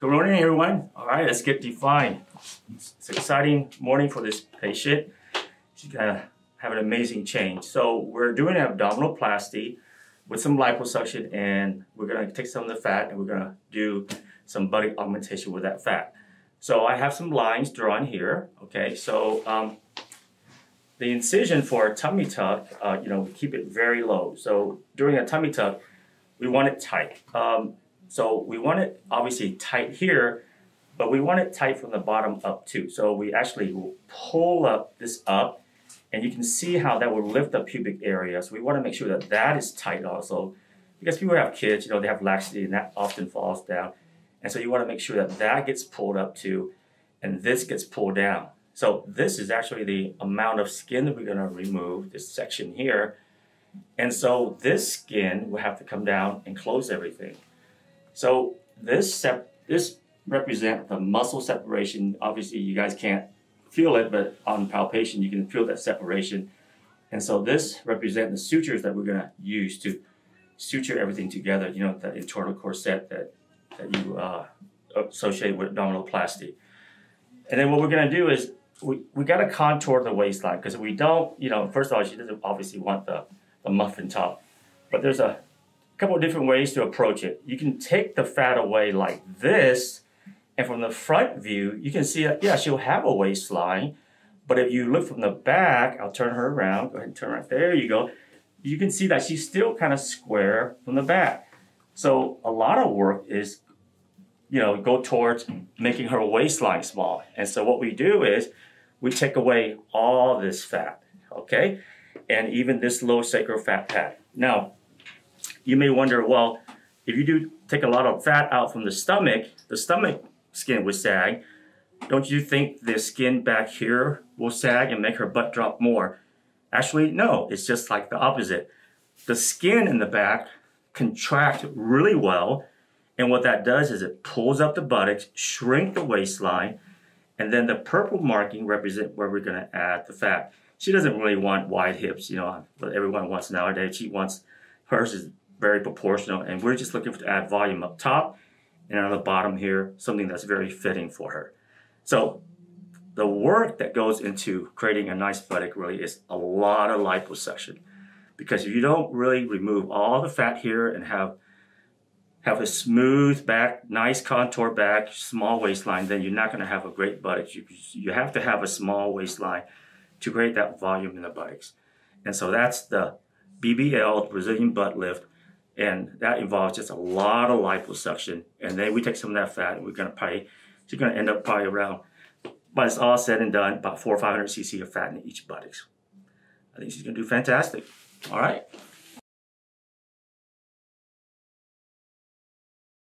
Good morning, everyone. All right, let's get defined. It's an exciting morning for this patient. She's gonna have an amazing change. So we're doing abdominoplasty with some liposuction, and we're gonna take some of the fat and we're gonna do some body augmentation with that fat. So I have some lines drawn here. Okay, so um, the incision for a tummy tuck, uh, you know, we keep it very low. So during a tummy tuck, we want it tight. Um, so we want it obviously tight here, but we want it tight from the bottom up too. So we actually will pull up this up and you can see how that will lift the pubic area. So we want to make sure that that is tight also because people have kids, you know, they have laxity and that often falls down. And so you want to make sure that that gets pulled up too and this gets pulled down. So this is actually the amount of skin that we're going to remove, this section here. And so this skin will have to come down and close everything. So this sep- this represent the muscle separation. Obviously, you guys can't feel it, but on palpation, you can feel that separation. And so this represent the sutures that we're gonna use to suture everything together. You know, that internal corset that that you uh, associate with abdominoplasty. And then what we're gonna do is we, we gotta contour the waistline because we don't, you know, first of all, she doesn't obviously want the, the muffin top, but there's a couple of different ways to approach it. You can take the fat away like this, and from the front view, you can see that, yeah, she'll have a waistline, but if you look from the back, I'll turn her around, go ahead and turn right there you go. You can see that she's still kind of square from the back. So a lot of work is, you know, go towards making her waistline small. And so what we do is we take away all this fat, okay? And even this low sacral fat pad. Now, you may wonder, well, if you do take a lot of fat out from the stomach, the stomach skin will sag. Don't you think the skin back here will sag and make her butt drop more? Actually, no, it's just like the opposite. The skin in the back contract really well, and what that does is it pulls up the buttocks, shrink the waistline, and then the purple marking represent where we're gonna add the fat. She doesn't really want wide hips, you know, what everyone wants nowadays. She wants, hers is very proportional, and we're just looking to add volume up top and on the bottom here, something that's very fitting for her. So the work that goes into creating a nice buttock really is a lot of liposuction. Because if you don't really remove all the fat here and have have a smooth back, nice contour back, small waistline, then you're not going to have a great buttock. You, you have to have a small waistline to create that volume in the buttocks. And so that's the BBL, Brazilian butt lift, and that involves just a lot of liposuction. And then we take some of that fat and we're gonna probably, she's gonna end up probably around, but it's all said and done, about four or 500 cc of fat in each buttocks. I think she's gonna do fantastic. All right.